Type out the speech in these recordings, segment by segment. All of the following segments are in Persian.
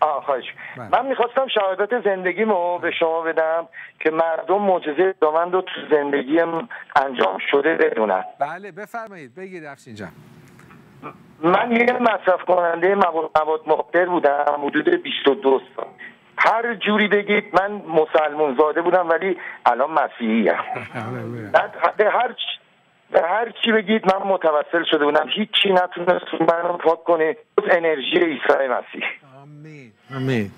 آه خواهش. من می‌خواستم شهادت زندگیمو به شما بدم که مردم معجزه دامند رو تو زندگیم انجام شده بدونن. بله بفرمایید. بگید افشین جان. من یه مصرف کننده مواد مواد مخدر بودم حدود 22 سال. هر جوری بگید من مسلمون زاده بودم ولی الان مسیحی ام به هر به هر چی بگید من متوسل شده بودم. هیچی نتونست منو پاک کنه. جز انرژی عیسی مسیح. آمین. آمین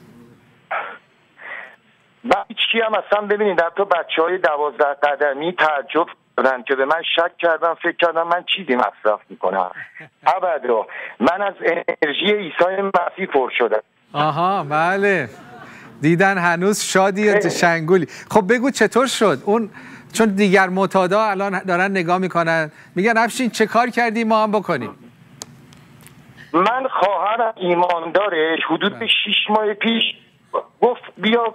و هیچی هم اصلا ببینید حتی بچه های دوازده قدمی تعجب کردن که به من شک کردم فکر کردم من چیزی مصرف می‌کنم. ابدا من از انرژی عیسی مسیح پر شدم. آها بله. دیدن هنوز شادی و شنگولی. خب بگو چطور شد؟ اون چون دیگر معتادا الان دارن نگاه می‌کنن. میگن افشین چه کار کردی؟ ما هم بکنیم. من خواهرم ایماندارش حدود به شیش ماه پیش گفت بیا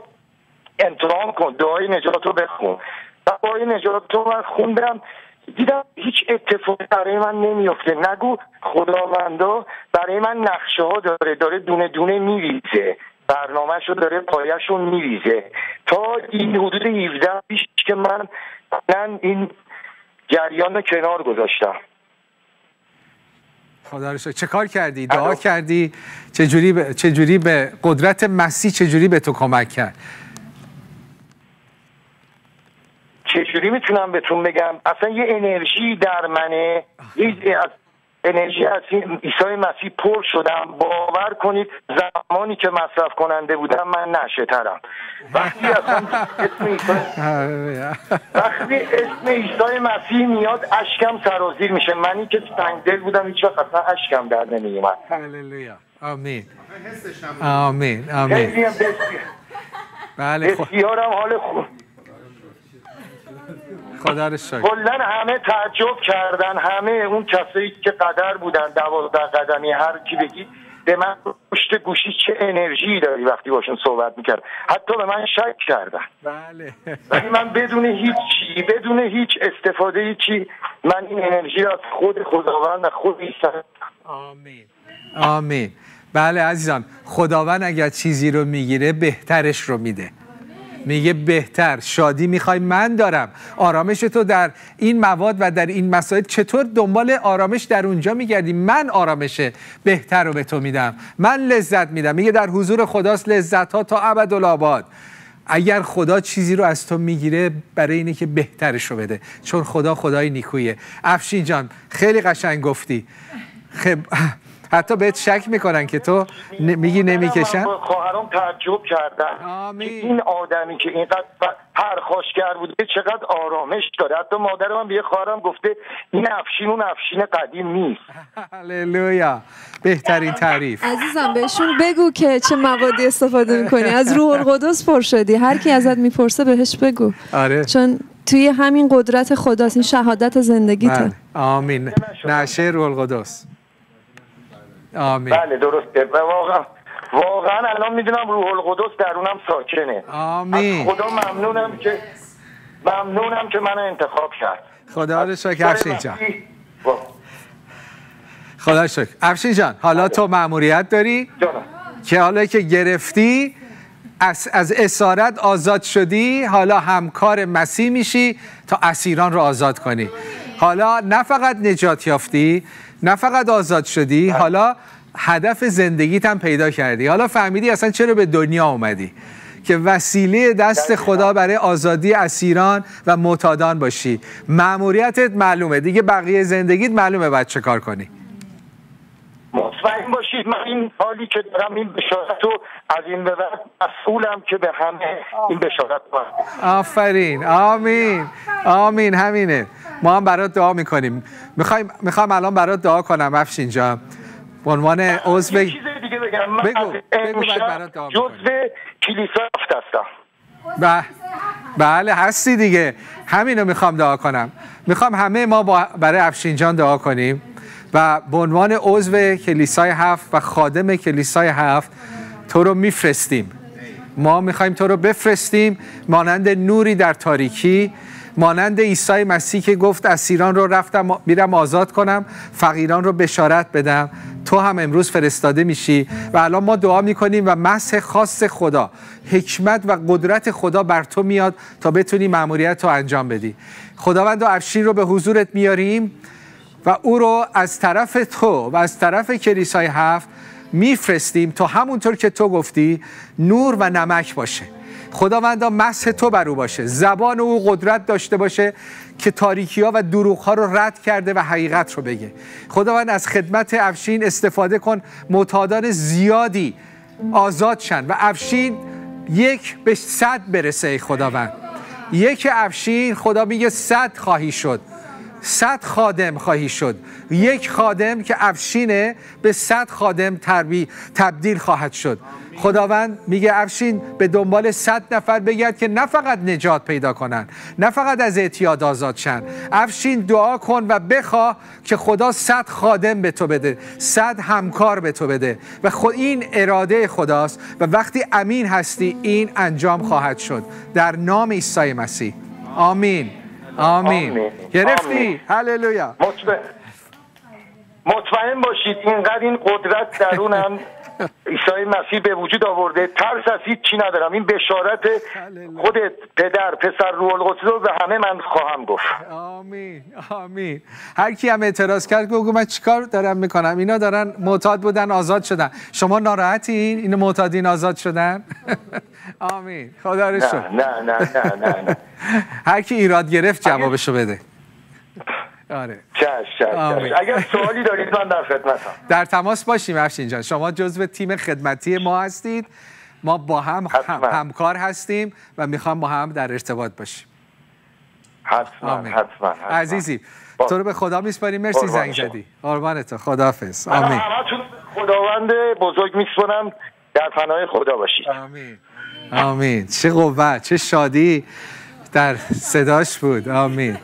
امتحان کن دعای نجات رو بخون دعای نجات رو من خوندم دیدم هیچ اتفاقی برای من نمیفته نگو خداوندا برای من نقشه ها داره داره دونه دونه میریزه. برنامهش رو داره پایش رو میریزه. تا این حدود 17 پیش که من من این جریان رو کنار گذاشتم. خدا رو. چه کار کردی؟ دعا کردی؟ چه جوری به چه جوری به قدرت مسیح چه جوری به تو کمک کرد؟ چجوری می‌تونم بهتون بگم؟ اصلا یه انرژی در منه. یه از انرژی از این عیسی مسیح پر شدم. باور کنید زمانی که مصرف کننده بودم من نشه ترم وقتی اصلا اسم عیسی وقتی اسم عیسی مسیح میاد اشکم سرازیر میشه. منی که سنگدل بودم هیچ وقت اصلا اشکم در نمیومد. هللویا. آمین. آمین آمین. بله خب بسیارم حال خوب. شکر کلا همه تعجب کردن همه اون کسایی که قدر بودن دوازده قدمی هر کی بگی به من پشت گوشی چه انرژی داری وقتی باشون صحبت می‌کرد؟ حتی به من شک کردن. بله. ولی من بدون هیچ چی بدون هیچ استفاده هیچی من این انرژی رو از خود خداوند خود عیسی آمین. آمین. بله عزیزان خداوند اگر چیزی رو می‌گیره بهترش رو میده. میگه بهتر شادی می‌خوای من دارم. آرامش تو در این مواد و در این مسائل چطور دنبال آرامش در اونجا میگردی؟ من آرامش بهتر رو به تو میدم. من لذت میدم. میگه در حضور خداست لذت ها تا اگر خدا چیزی رو از تو می‌گیره برای اینه که بهترش رو بده. چون خدا خدای نیکویه. افشین جان خیلی قشنگ گفتی. خب حتی بهت شک می‌کنن که تو ن- میگی نمی‌کشن؟ خواهرام تعجب کردن. که این آدمی که اینقدر پرخاشگر بوده چقدر آرامش داره. حتی مادر من به یه خواهرم گفته این افشین اون افشین قدیم نیست. هللویا. بهترین تعریف. عزیزم بهشون بگو که چه موادی استفاده می‌کنی. از روح القدس پر شدی. هر کی ازت می‌پرسه بهش بگو. آره. چون توی همین قدرت خداست. این شهادت زندگیته. بله. آمین. نشه روح القدس. آمین. بله درسته. و واقعا واقعا الان می‌دونم روح القدس درونم ساکنه. آمین. خدا ممنونم که ممنونم که منو انتخاب کرد. خدا رو شکر. افشین جان. خدا شکر. افشین جان حالا تو مأموریت داری؟ جانم. که حالا که گرفتی از, از اسارت آزاد شدی حالا همکار مسیح میشی تا اسیران رو آزاد کنی. حالا نه فقط نجات یافتی نه فقط آزاد شدی حالا هدف زندگیت هم پیدا کردی. حالا فهمیدی اصلا چرا به دنیا اومدی؟ که وسیله دست خدا برای آزادی اسیران و معتادان باشی. مأموریتت معلومه. دیگه بقیه زندگیت معلومه باید چه کار کنی. مطمئن باشید من این حالی که دارم این بشارت رو از این به بعد مسئولم که به همه این بشارت آفرین. آمین. آمین. همینه. ما هم برات دعا می‌کنیم. می‌خوایم می‌خوام الان برات دعا کنم افشین جان به عنوان عضو من بگو، بگو، برات دعا. کلیسا هستم. ب- بله هستی دیگه. همینو می‌خوام دعا کنم. می‌خوام همه ما با برای افشین جان دعا کنیم. و به عنوان عضو کلیسای هفت و خادم کلیسای هفت تو رو میفرستیم. ما می‌خوایم تو رو بفرستیم مانند نوری در تاریکی. مانند عیسی مسیح که گفت اسیران رو رفتم میرم آزاد کنم فقیران رو بشارت بدم. تو هم امروز فرستاده میشی. و الان ما دعا می‌کنیم و مسح خاص خدا حکمت و قدرت خدا بر تو میاد تا بتونی مأموریت رو انجام بدی. خداوند و افشین رو به حضورت میاریم و او رو از طرف تو و از طرف کلیسای هفت میفرستیم تا همونطور که تو گفتی نور و نمک باشه. خداوندا مسح تو بر او باشه. زبان او قدرت داشته باشه که تاریکی ها و دروغ ها رو رد کرده و حقیقت رو بگه. خداوند از خدمت افشین استفاده کن. معتادان زیادی آزاد شن. و افشین یک به صد برسه ای خداوند. یک افشین خدا میگه صد خواهی شد. صد خادم خواهی شد. یک خادم که افشینه به صد خادم تبدیل خواهد شد. خداوند میگه افشین به دنبال صد نفر بگرد که نه فقط نجات پیدا کنن نه فقط از اعتیاد آزاد شن افشین دعا کن و بخواه که خدا صد خادم به تو بده صد همکار به تو بده و خود این اراده خداست و وقتی امین هستی این انجام خواهد شد. در نام عیسی مسیح. آمین. آمین, آمین. گرفتی. هللویا. مطمئن باشید اینقدر این قدرت درونم عیسی مسیح به وجود آورده. ترس از هیچ چی ندارم. این بشارت خودت پدر پسر روح القدس رو به همه من خواهم گفت. آمین آمین. هر کی هم اعتراض کرد بگو من چیکار دارم می‌کنم؟ اینا دارن معتاد بودن آزاد شدن. شما ناراحتین؟ این معتادین آزاد شدن؟ آمین. خدا رو شکر. نه نه نه نه, نه. هر کی ایراد گرفت جوابشو بده. آره. چش چش آمین. چش اگر سوالی دارید من در خدمتم. در تماس باشیم افشین جان. شما جزو تیم خدمتی ما هستید. ما با هم, هم. همکار هستیم و می‌خوام با هم در ارتباط باشیم. حتما. حتما, حتما. عزیزی تو رو به خدا میسپاریم. مرسی زنگ. زدی. قربان تو خداحافظ. من آمین. خداوند بزرگ میسپرم در پناه خدا باشید. آمین. آمین. چه قوت چه شادی در صداش بود. آمین.